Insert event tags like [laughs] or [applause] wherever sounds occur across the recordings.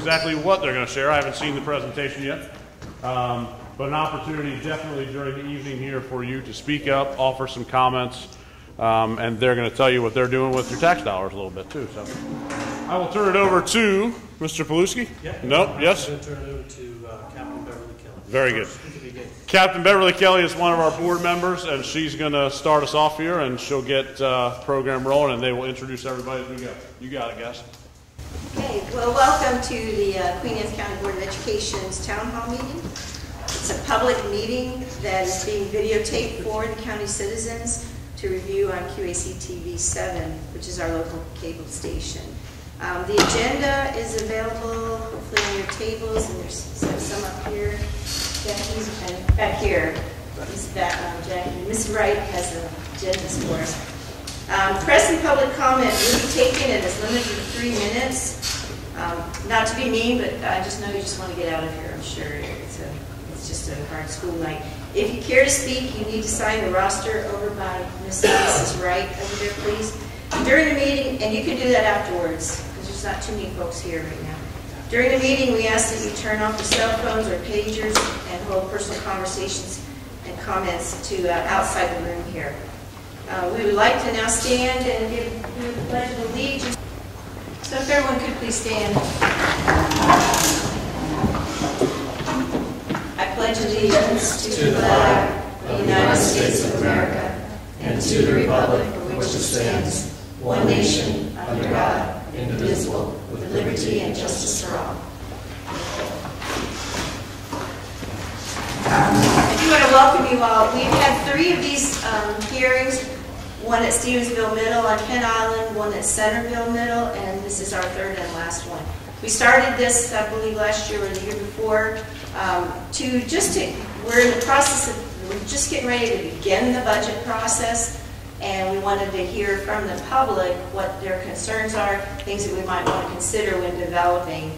exactly what they're going to share. I haven't seen the presentation yet. Um, but an opportunity definitely during the evening here for you to speak up, offer some comments, um, and they're going to tell you what they're doing with your tax dollars a little bit too. So I will turn it over to Mr. Pilewski. Yeah. No, yes? I'm to turn it over to uh, Captain Beverly Kelly. Very good. You can begin. Captain Beverly Kelly is one of our board members, and she's going to start us off here, and she'll get uh, program rolling, and they will introduce everybody as we go. You got it, guys. Okay, well, welcome to the uh, Queen Anne's County Board of Education's Town Hall meeting. It's a public meeting that is being videotaped for the county citizens to review on QAC TV 7, which is our local cable station. Um, The agenda is available hopefully on your tables, and there's some up here. Jackie's, back here, back, um, Jackie. Ms. Wright has the agendas for us. Um, Press and public comment will be taken, and is limited to three minutes. Um, Not to be mean, but I just know you just want to get out of here, I'm sure. It's a, it's just a hard school night. If you care to speak, you need to sign the roster over by. Mrs. Wright over there, please. During the meeting, and you can do that afterwards, because there's not too many folks here right now. During the meeting, we ask that you turn off the cell phones or pagers and hold personal conversations and comments to uh, outside the room here. Uh, We would like to now stand and give the pledge of allegiance. So if everyone could please stand. I pledge allegiance to the flag of the United States of America and to the republic for which it stands, one nation, under God, indivisible, with liberty and justice for all. I do want to welcome you all. We've had three of these um, hearings, one at Stevensville Middle on Kent Island, one at Centreville Middle, and this is our third and last one. We started this, I believe, last year or the year before, um, to just to, we're in the process of, we're just getting ready to begin the budget process, and we wanted to hear from the public what their concerns are, things that we might want to consider when developing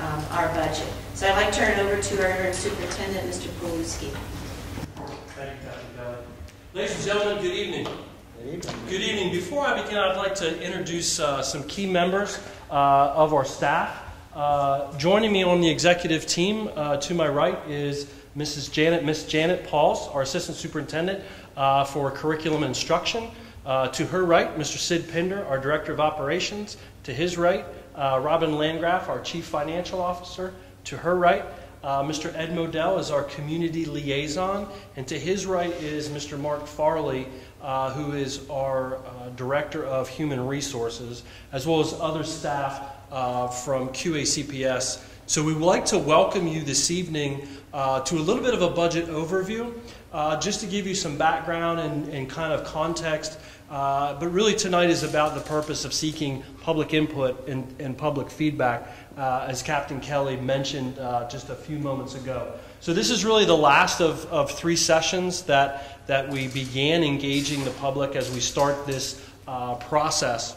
um, our budget. So I'd like to turn it over to our superintendent, Mr. Pilewski. Thank you, Captain Kelly. Ladies and gentlemen, good evening. Good evening. Before I begin, I'd like to introduce uh, some key members uh, of our staff. Uh, joining me on the executive team uh, to my right is Mrs. Janet, Miss Janet Pauls, our assistant superintendent uh, for curriculum instruction. Uh, to her right, Mr. Sid Pinder, our director of operations. To his right, Robin Landgraf, our chief financial officer. To her right, uh, Mr. Ed Modell is our community liaison, and to his right is Mr. Mark Farley, uh, who is our uh, director of human resources, as well as other staff uh, from QACPS. So we would like to welcome you this evening uh, to a little bit of a budget overview, uh, just to give you some background and, and kind of context. Uh, but really, tonight is about the purpose of seeking public input and, and public feedback, uh, as Captain Kelly mentioned uh, just a few moments ago. So, this is really the last of, of three sessions that, that we began engaging the public as we start this uh, process.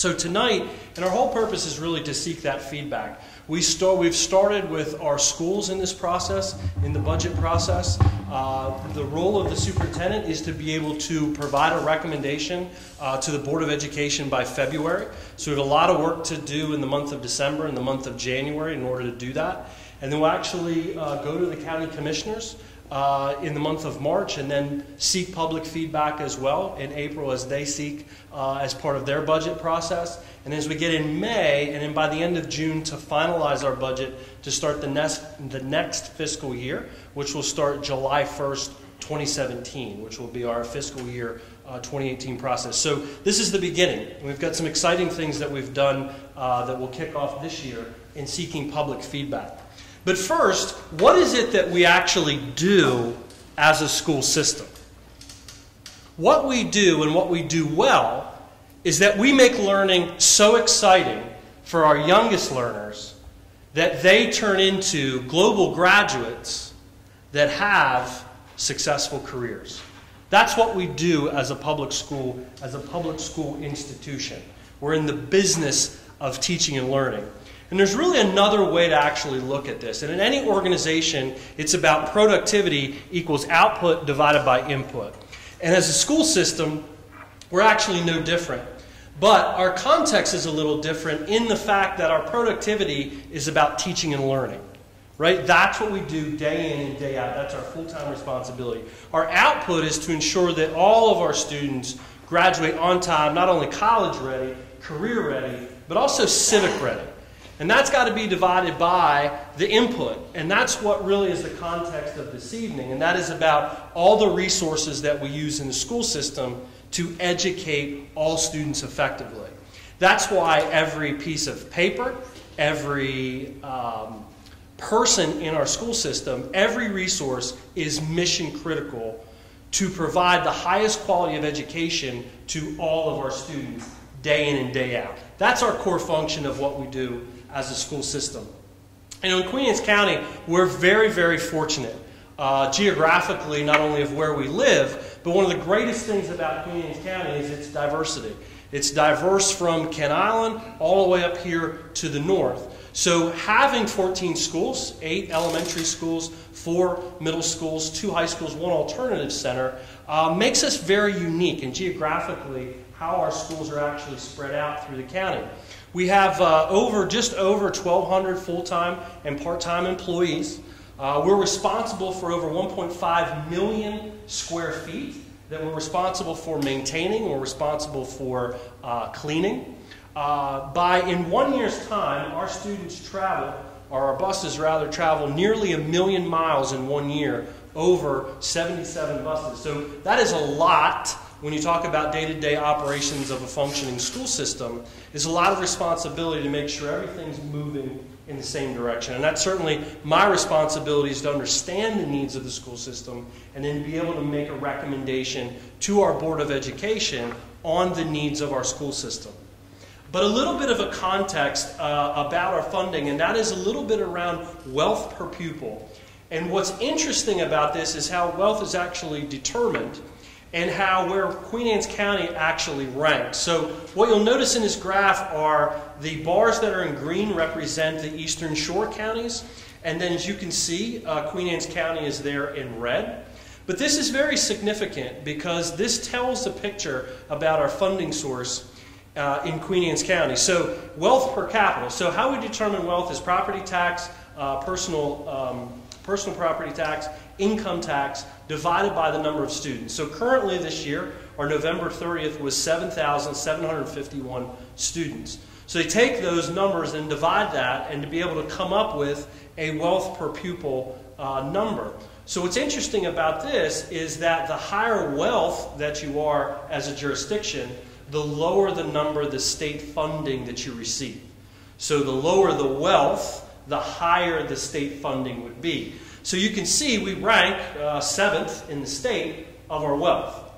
So, tonight, and our whole purpose is really to seek that feedback. We start, we've started with our schools in this process, in the budget process. Uh, the role of the superintendent is to be able to provide a recommendation uh, to the Board of Education by February. So we have a lot of work to do in the month of December and the month of January in order to do that. And then we'll actually uh, go to the county commissioners uh, in the month of March and then seek public feedback as well in April as they seek uh, as part of their budget process. And as we get in May and then by the end of June to finalize our budget to start the next, the next fiscal year, which will start July 1st, 2017, which will be our fiscal year uh, 2018 process. So this is the beginning. We've got some exciting things that we've done uh, that will kick off this year in seeking public feedback. But first, what is it that we actually do as a school system? What we do and what we do well is that we make learning so exciting for our youngest learners that they turn into global graduates that have successful careers. That's what we do as a public school, as a public school institution. We're in the business of teaching and learning. And there's really another way to actually look at this. And in any organization, it's about productivity equals output divided by input. And as a school system, we're actually no different. But our context is a little different in the fact that our productivity is about teaching and learning. Right? That's what we do day in and day out. That's our full time responsibility. Our output is to ensure that all of our students graduate on time, not only college ready, career ready, but also civic ready. And that's got to be divided by the input. And that's what really is the context of this evening. And that is about all the resources that we use in the school system to educate all students effectively. That's why every piece of paper, every um, person in our school system, every resource is mission critical to provide the highest quality of education to all of our students day in and day out. That's our core function of what we do as a school system. And in Queen Anne's County, we're very, very fortunate uh, geographically, not only of where we live, but one of the greatest things about Queen Anne's County is its diversity. It's diverse from Kent Island all the way up here to the north. So having 14 schools, eight elementary schools, four middle schools, two high schools, one alternative center, uh, makes us very unique and geographically how our schools are actually spread out through the county. We have uh, over just over 1,200 full-time and part-time employees. Uh, we're responsible for over 1.5 million square feet that we're responsible for maintaining. We're responsible for uh, cleaning. Uh, by in one year's time, our students travel, or our buses rather, travel nearly a million miles in one year over 77 buses. So that is a lot when you talk about day to day operations of a functioning school system, is a lot of responsibility to make sure everything's moving in the same direction. And that's certainly my responsibility is to understand the needs of the school system and then be able to make a recommendation to our Board of Education on the needs of our school system. But a little bit of a context uh, about our funding, and that is a little bit around wealth per pupil. And what's interesting about this is how wealth is actually determined and how where Queen Anne's County actually ranks. So what you'll notice in this graph are the bars that are in green represent the eastern shore counties. And then as you can see, uh, Queen Anne's County is there in red. But this is very significant because this tells the picture about our funding source uh, in Queen Anne's County. So wealth per capita. So how we determine wealth is property tax, uh, personal, um, personal property tax, income tax, divided by the number of students. So currently this year, our November 30th was 7,751 students. So they take those numbers and divide that and to be able to come up with a wealth per pupil uh, number. So what's interesting about this is that the higher wealth that you are as a jurisdiction, the lower the number the state funding that you receive. So the lower the wealth, the higher the state funding would be. So you can see we rank uh, seventh in the state of our wealth.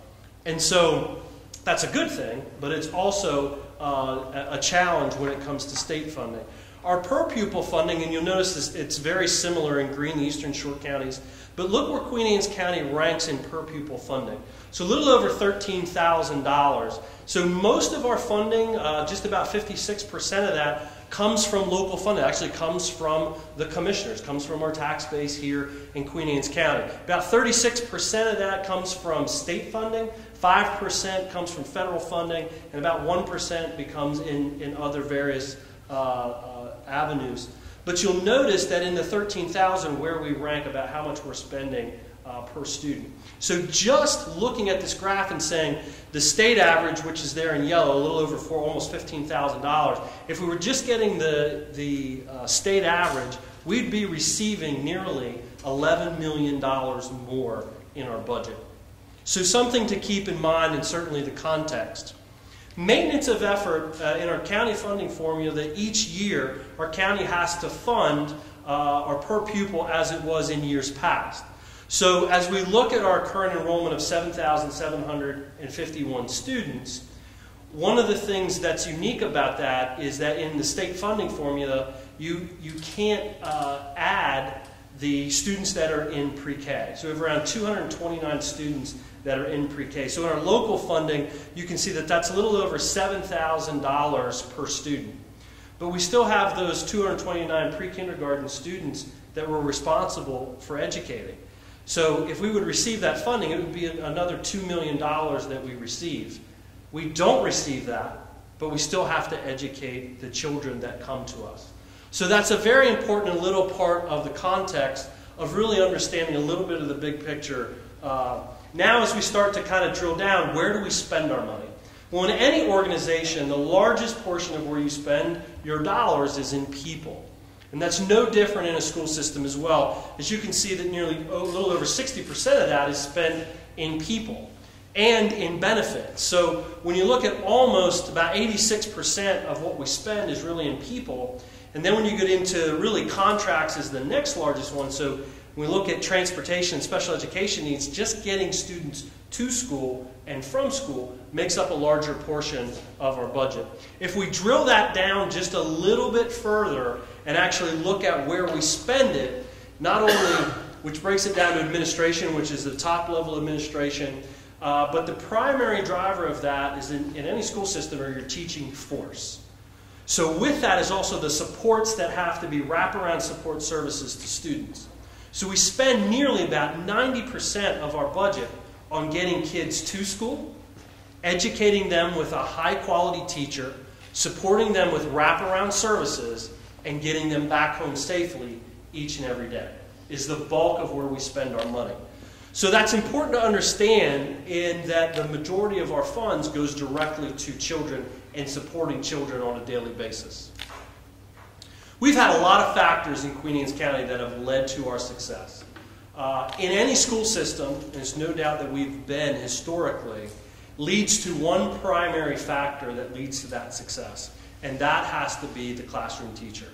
And so that's a good thing, but it's also uh, a challenge when it comes to state funding. Our per pupil funding, and you'll notice this, it's very similar in Green, Eastern Shore counties, but look where Queen Anne's County ranks in per pupil funding. So a little over $13,000. So most of our funding, uh, just about 56% of that, comes from local funding. Actually comes from the commissioners, comes from our tax base here in Queen Anne's County. About 36% of that comes from state funding, 5% comes from federal funding, and about 1% becomes in, in other various uh, uh, avenues. But you'll notice that in the 13,000 where we rank about how much we're spending uh, per student. So just looking at this graph and saying the state average, which is there in yellow, a little over four, almost $15,000, if we were just getting the, the uh, state average, we'd be receiving nearly $11 million more in our budget. So something to keep in mind and certainly the context. Maintenance of effort uh, in our county funding formula that each year our county has to fund uh, our per pupil as it was in years past. So as we look at our current enrollment of 7,751 students, one of the things that's unique about that is that in the state funding formula, you, you can't uh, add the students that are in pre-K. So we have around 229 students that are in pre-K. So in our local funding, you can see that that's a little over $7,000 per student. But we still have those 229 pre-kindergarten students that we're responsible for educating. So if we would receive that funding, it would be another $2 million that we receive. We don't receive that, but we still have to educate the children that come to us. So that's a very important little part of the context of really understanding a little bit of the big picture. Uh, now, as we start to kind of drill down, where do we spend our money? Well, in any organization, the largest portion of where you spend your dollars is in people. And that's no different in a school system as well. As you can see that nearly a little over 60% of that is spent in people and in benefits. So when you look at almost about 86% of what we spend is really in people. And then when you get into really contracts is the next largest one. So when we look at transportation and special education needs, just getting students to school and from school makes up a larger portion of our budget. If we drill that down just a little bit further and actually look at where we spend it, not only, which breaks it down to administration, which is the top level administration, uh, but the primary driver of that is in, in any school system or your teaching force. So with that is also the supports that have to be wraparound support services to students. So we spend nearly about 90% of our budget on getting kids to school, educating them with a high quality teacher, supporting them with wraparound services, and getting them back home safely each and every day is the bulk of where we spend our money. So that's important to understand in that the majority of our funds goes directly to children and supporting children on a daily basis. We've had a lot of factors in Queen Anne's County that have led to our success. Uh, in any school system, there's no doubt that we've been historically, leads to one primary factor that leads to that success, and that has to be the classroom teacher.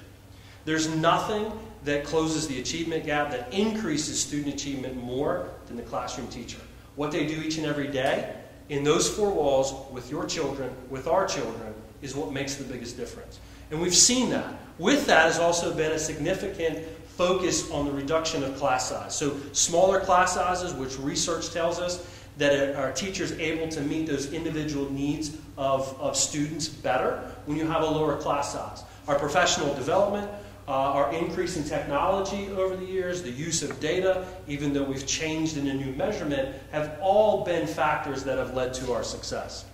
There's nothing that closes the achievement gap, that increases student achievement more than the classroom teacher. What they do each and every day in those four walls with your children, with our children, is what makes the biggest difference. And we've seen that. With that has also been a significant focus on the reduction of class size. So smaller class sizes, which research tells us that our teachers able to meet those individual needs of, of students better when you have a lower class size. Our professional development, uh, our increase in technology over the years, the use of data, even though we've changed in a new measurement, have all been factors that have led to our success.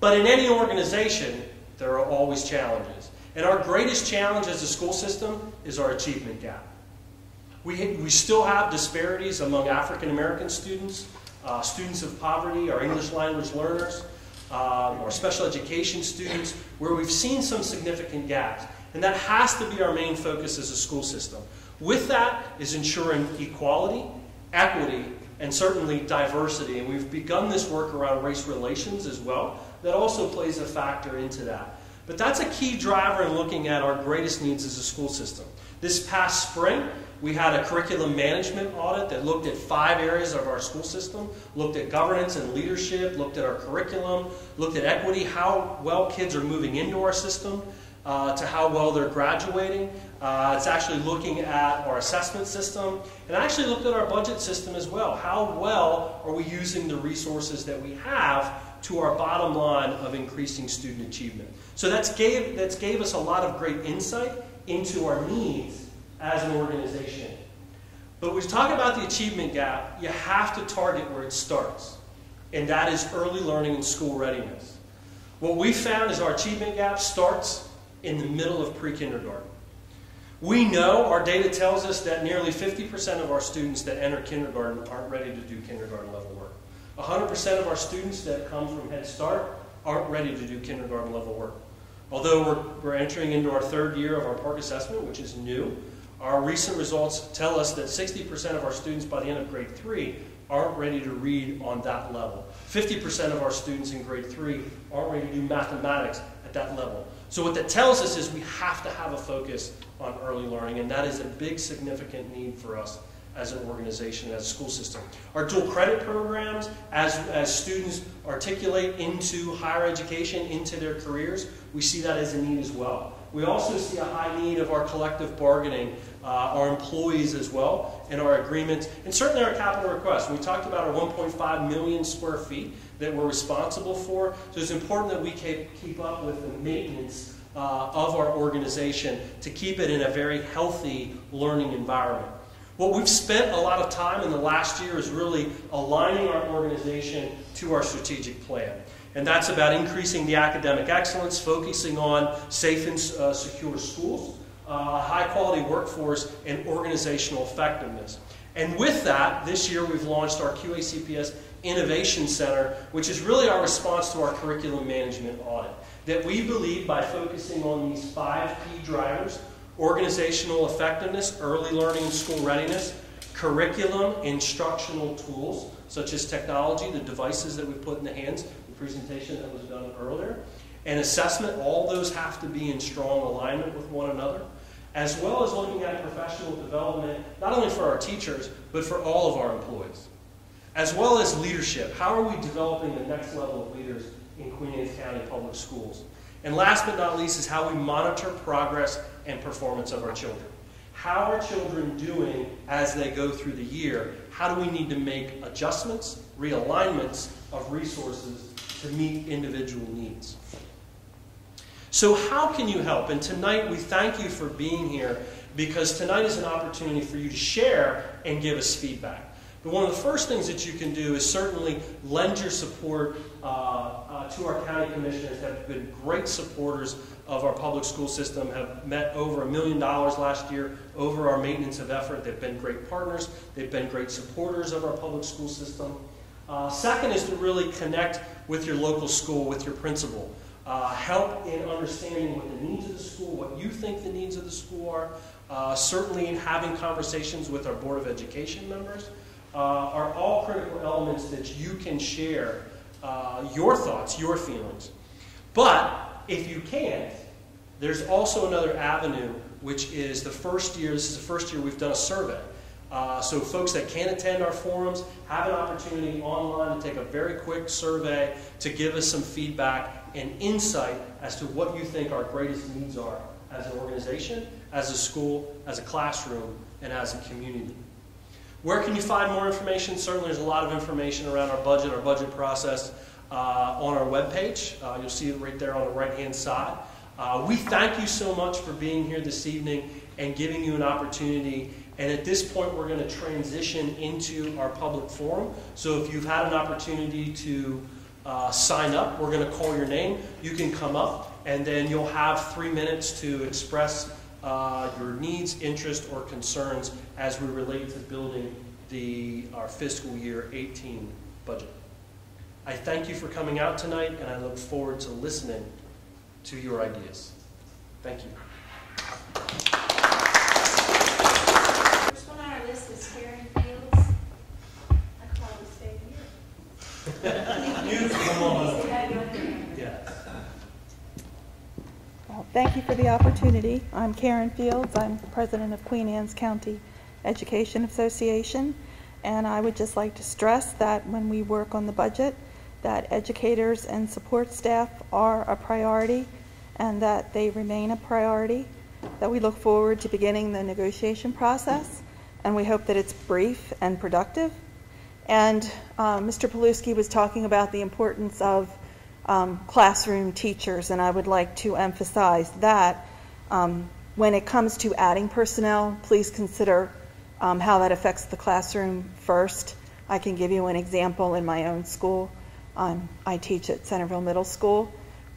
But in any organization, there are always challenges. And our greatest challenge as a school system is our achievement gap. We, we still have disparities among African American students, uh, students of poverty, our English language learners, um, our special education students, where we've seen some significant gaps. And that has to be our main focus as a school system. With that is ensuring equality, equity, and certainly diversity. And we've begun this work around race relations as well. That also plays a factor into that. But that's a key driver in looking at our greatest needs as a school system. This past spring, we had a curriculum management audit that looked at five areas of our school system, looked at governance and leadership, looked at our curriculum, looked at equity, how well kids are moving into our system, uh, to how well they're graduating. Uh, it's actually looking at our assessment system, and actually looked at our budget system as well. How well are we using the resources that we have to our bottom line of increasing student achievement. So that's gave, that's gave us a lot of great insight into our needs as an organization. But when we talk about the achievement gap, you have to target where it starts, and that is early learning and school readiness. What we found is our achievement gap starts in the middle of pre-kindergarten. We know, our data tells us that nearly 50% of our students that enter kindergarten aren't ready to do kindergarten level work. 100% of our students that come from Head Start aren't ready to do kindergarten level work. Although we're, we're entering into our third year of our PARCC assessment, which is new, our recent results tell us that 60% of our students by the end of grade three aren't ready to read on that level. 50% of our students in grade three aren't ready to do mathematics at that level. So what that tells us is we have to have a focus on early learning, and that is a big significant need for us as an organization, as a school system. Our dual credit programs, as, as students articulate into higher education, into their careers, we see that as a need as well. We also see a high need of our collective bargaining, uh, our employees as well, and our agreements, and certainly our capital requests. We talked about our 1.5 million square feet that we're responsible for, so it's important that we keep, keep up with the maintenance uh, of our organization to keep it in a very healthy learning environment. What we've spent a lot of time in the last year is really aligning our organization to our strategic plan. And that's about increasing the academic excellence, focusing on safe and uh, secure schools, uh, high quality workforce, and organizational effectiveness. And with that, this year we've launched our QACPS Innovation Center, which is really our response to our curriculum management audit. That we believe by focusing on these five key drivers organizational effectiveness, early learning and school readiness, curriculum, instructional tools, such as technology, the devices that we put in the hands, the presentation that was done earlier, and assessment, all those have to be in strong alignment with one another, as well as looking at professional development, not only for our teachers, but for all of our employees, as well as leadership. How are we developing the next level of leaders in Queen Anne's County Public Schools? And last but not least is how we monitor progress and performance of our children. How are children doing as they go through the year? How do we need to make adjustments, realignments of resources to meet individual needs? So, how can you help? And tonight we thank you for being here because tonight is an opportunity for you to share and give us feedback. But one of the first things that you can do is certainly lend your support uh, uh, to our county commissioners have been great supporters of our public school system, have met over a million dollars last year over our maintenance of effort. They've been great partners. They've been great supporters of our public school system. Uh, second is to really connect with your local school, with your principal. Uh, help in understanding what the needs of the school, what you think the needs of the school are. Uh, certainly in having conversations with our Board of Education members uh, are all critical elements that you can share uh, your thoughts, your feelings. But if you can't, there's also another avenue, which is the first year. This is the first year we've done a survey. Uh, so folks that can't attend our forums have an opportunity online to take a very quick survey to give us some feedback and insight as to what you think our greatest needs are as an organization, as a school, as a classroom, and as a community. Where can you find more information? Certainly there's a lot of information around our budget, our budget process uh, on our webpage. Uh, you'll see it right there on the right-hand side. Uh, we thank you so much for being here this evening and giving you an opportunity. And at this point, we're going to transition into our public forum. So if you've had an opportunity to uh, sign up, we're going to call your name. You can come up, and then you'll have three minutes to express uh, your needs, interests, or concerns as we relate to building the, our fiscal year 18 budget. I thank you for coming out tonight, and I look forward to listening to your ideas. Thank you. First one on our list is Karen Fields. I call her stay here. [laughs] You come on. Stay Well, Thank you for the opportunity. I'm Karen Fields. I'm president of Queen Anne's County Education Association. And I would just like to stress that when we work on the budget, that educators and support staff are a priority and that they remain a priority, that we look forward to beginning the negotiation process, and we hope that it's brief and productive. And uh, Mr. Pilewski was talking about the importance of um, classroom teachers, and I would like to emphasize that um, when it comes to adding personnel, please consider um, how that affects the classroom first. I can give you an example in my own school. Um, I teach at Centreville Middle School.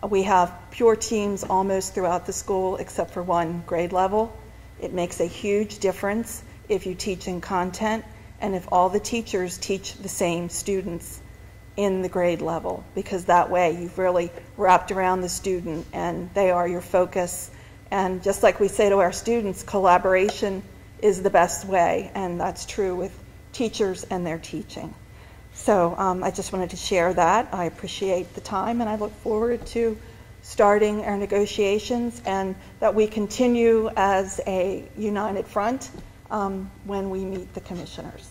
We have pure teams almost throughout the school except for one grade level. It makes a huge difference if you teach in content and if all the teachers teach the same students in the grade level because that way you've really wrapped around the student and they are your focus. And just like we say to our students, collaboration is the best way, and that's true with teachers and their teaching. So um, I just wanted to share that. I appreciate the time and I look forward to starting our negotiations and that we continue as a united front um, when we meet the commissioners.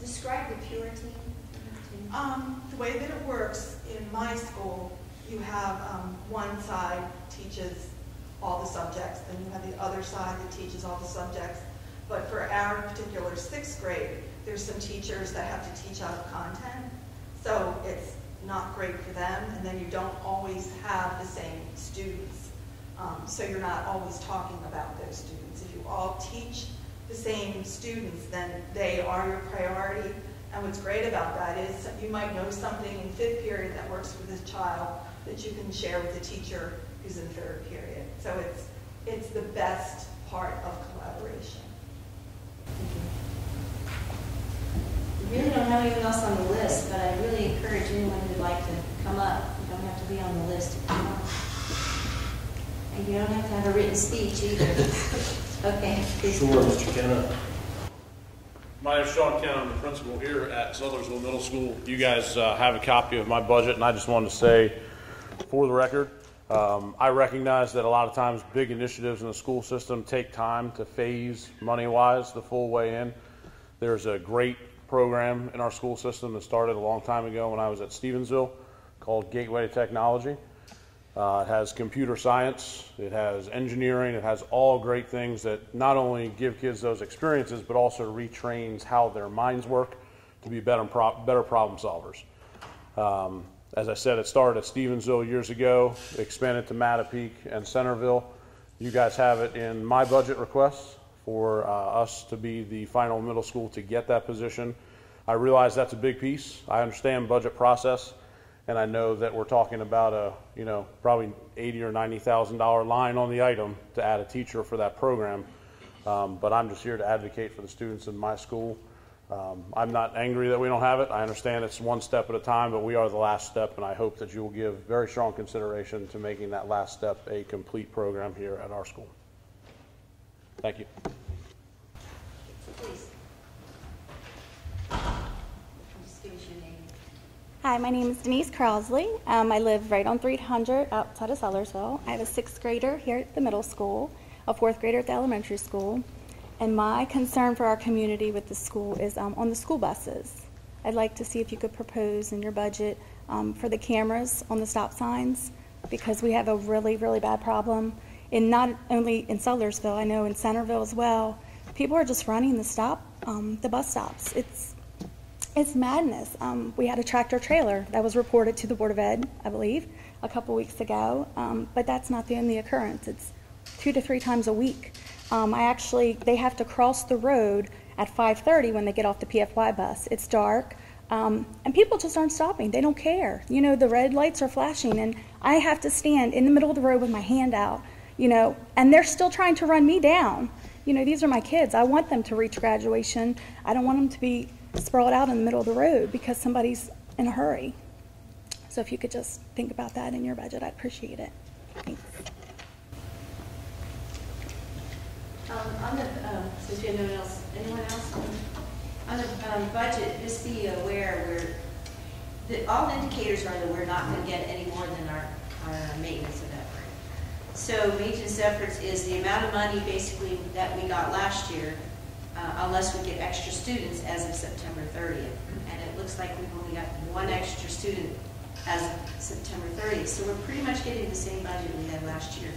Describe the purity. Um, the way that it works in my school, you have, um, one side teaches all the subjects, then you have the other side that teaches all the subjects. But for our particular sixth grade, there's some teachers that have to teach out of content, so it's not great for them, and then you don't always have the same students. Um, so you're not always talking about those students. If you all teach the same students, then they are your priority. And what's great about that is you might know something in fifth period that works for this child that you can share with the teacher who's in third period. So it's, it's the best part of collaboration. We really don't have anyone else on the list, but I really encourage anyone who'd like to come up. You don't have to be on the list to come up. And you don't have to have a written speech either. [laughs] Okay, please. Sure, Mr. Kenna. My name is Sean Kent. I'm the principal here at Sudlersville Middle School. You guys uh, have a copy of my budget, and I just wanted to say, for the record, um, I recognize that a lot of times big initiatives in the school system take time to phase money-wise the full way in. There's a great program in our school system that started a long time ago when I was at Stevensville called Gateway Technology. Uh, it has computer science, it has engineering, it has all great things that not only give kids those experiences, but also retrains how their minds work to be better, better problem solvers. Um, as I said, it started at Stevensville years ago, expanded to Matapeake and Centreville. You guys have it in my budget requests for uh, us to be the final middle school to get that position. I realize that's a big piece. I understand budget process, and I know that we're talking about a, you know, probably eighty or ninety thousand dollar line on the item to add a teacher for that program. Um, but I'm just here to advocate for the students in my school. Um, I'm not angry that we don't have it. I understand it's one step at a time, but we are the last step, and I hope that you will give very strong consideration to making that last step a complete program here at our school. Thank you. Hi, my name is Denise Crossley. Um, I live right on 300 outside of Sudlersville. I have a sixth grader here at the middle school, a fourth grader at the elementary school, and my concern for our community with the school is um, on the school buses. I'd like to see if you could propose in your budget um, for the cameras on the stop signs because we have a really, really bad problem. In not only in Sudlersville, I know in Centreville as well. People are just running the stop, um, the bus stops. It's it's madness. Um, we had a tractor trailer that was reported to the Board of Ed, I believe, a couple weeks ago. Um, but that's not the only occurrence. It's two to three times a week. Um, I actually, they have to cross the road at 5:30 when they get off the PFY bus. It's dark, um, and people just aren't stopping. They don't care. You know, the red lights are flashing, and I have to stand in the middle of the road with my hand out. You know, and they're still trying to run me down. You know, these are my kids. I want them to reach graduation. I don't want them to be sprawled out in the middle of the road because somebody's in a hurry. So if you could just think about that in your budget, I'd appreciate it. Thanks. Um, On the, um, since we have no one else, anyone else? On the um, budget, just be aware, we're, the, all indicators are that we're not going to get any more than our, our maintenance effort. So maintenance efforts is the amount of money basically that we got last year, uh, unless we get extra students as of September 30th. And it looks like we've only got one extra student as of September 30th. So we're pretty much getting the same budget we had last year.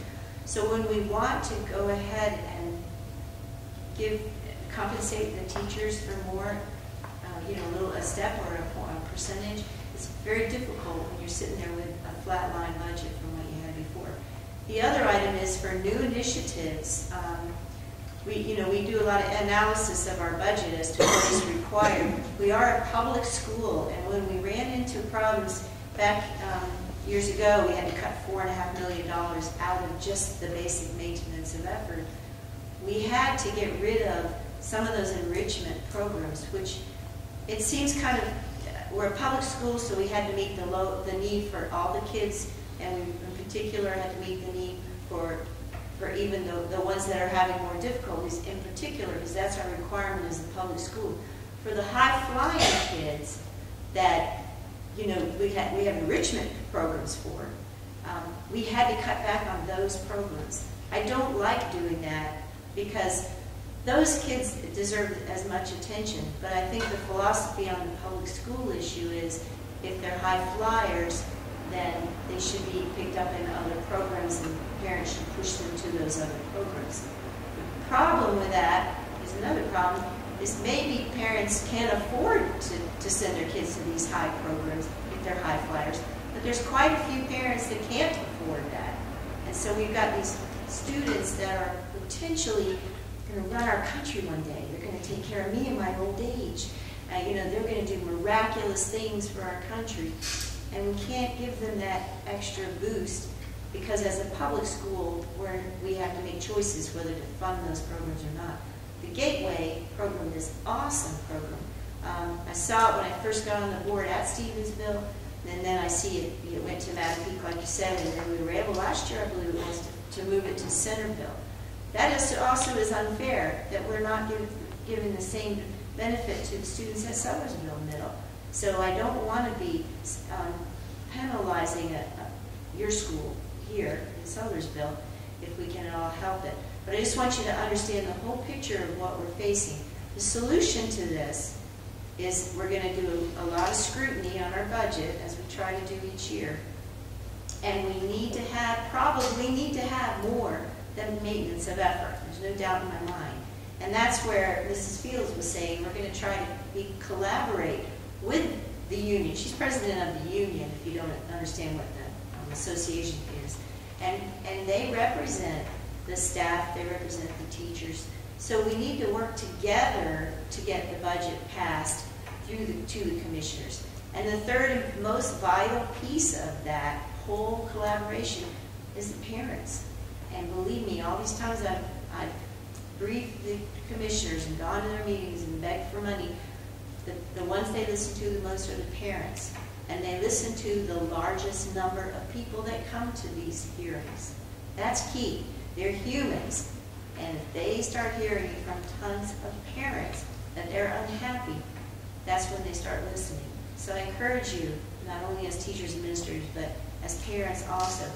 So when we want to go ahead and give, compensate the teachers for more, uh, you know, a little, a step or a a percentage, it's very difficult when you're sitting there with a flat line budget from what you had before. The other item is for new initiatives. Um, We, you know, we do a lot of analysis of our budget as to what is required. We are a public school, and when we ran into problems back um, years ago, we had to cut four and a half million dollars out of just the basic maintenance of effort we had to get rid of some of those enrichment programs, which it seems kind of, we're a public school, so we had to meet the low, the need for all the kids, and in particular had to meet the need for, for even the, the ones that are having more difficulties in particular, because that's our requirement as a public school. For the high-flying kids that, you know, we had, we have enrichment programs for, um, we had to cut back on those programs. I don't like doing that because those kids deserve as much attention. But I think the philosophy on the public school issue is if they're high flyers, then they should be picked up in other programs and parents should push them to those other programs. The problem with that is another problem is maybe parents can't afford to, to send their kids to these high programs if they're high flyers. But there's quite a few parents that can't afford that. And so we've got these students that are potentially going to run our country one day. They're going to take care of me in my old age. Uh, you know, they're going to do miraculous things for our country. And we can't give them that extra boost because as a public school, where we have to make choices whether to fund those programs or not. The Gateway program is an awesome program. Um, I saw it when I first got on the board at Stevensville, and then I see it, it went to Matapeake, like you said, and then we were able last year, I believe it was, to, move it to Centreville. That is also is unfair, that we're not giv giving the same benefit to the students at Sudlersville Middle. So I don't want to be um, penalizing a, a, your school here in Sudlersville if we can at all help it. But I just want you to understand the whole picture of what we're facing. The solution to this is we're going to do a, a lot of scrutiny on our budget, as we try to do each year. And we need to have, probably need to have more than maintenance of effort. There's no doubt in my mind. And that's where Mrs. Fields was saying we're going to try to be, collaborate with the union. She's president of the union, if you don't understand what the um, association is. And, and they represent the staff, they represent the teachers. So we need to work together to get the budget passed through the, to the commissioners. And the third and most vital piece of that whole collaboration is the parents. And believe me, all these times I've, I've briefed the commissioners and gone to their meetings and begged for money, the, the ones they listen to the most are the parents. And they listen to the largest number of people that come to these hearings. That's key. They're humans. And if they start hearing from tons of parents that they're unhappy, that's when they start listening. So I encourage you, not only as teachers and ministers, but as parents also,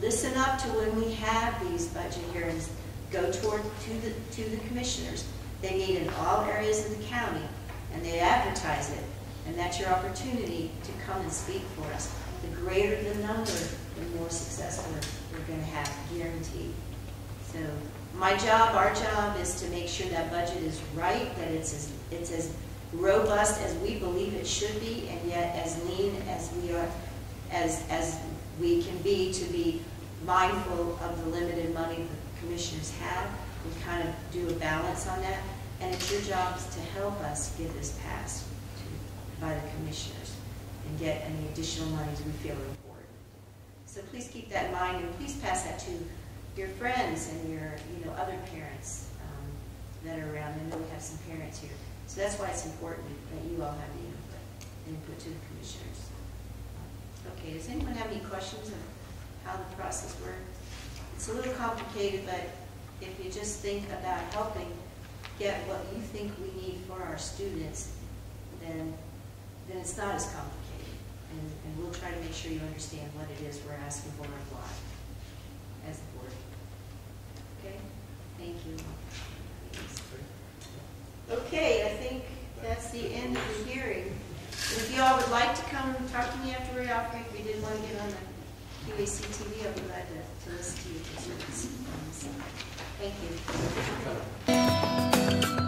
listen up to when we have these budget hearings. Go toward to the to the commissioners. They meet in all areas of the county, and they advertise it. And that's your opportunity to come and speak for us. The greater the number, the more successful we're going to have, guaranteed. So my job, our job, is to make sure that budget is right, that it's as, it's as robust as we believe it should be, and yet as lean as we are, as, as we can be to be mindful of the limited money the commissioners have. We kind of do a balance on that, and it's your job to help us get this passed to, by the commissioners and get any additional monies we feel important. So please keep that in mind, and please pass that to your friends and your, you know, other parents um, that are around. I know we have some parents here. So that's why it's important that you all have the input, input to the commissioners. Okay, does anyone have any questions of how the process works? It's a little complicated, but if you just think about helping get what you think we need for our students, then, then it's not as complicated. And, and we'll try to make sure you understand what it is we're asking for and why as the board. Okay? Thank you. Okay, I think that's the end of the hearing. If you all would like to come and talk to me after we're off, if you did want to get on the QAC TV, I'll be glad to, to listen to concerns. Thank you. Bye.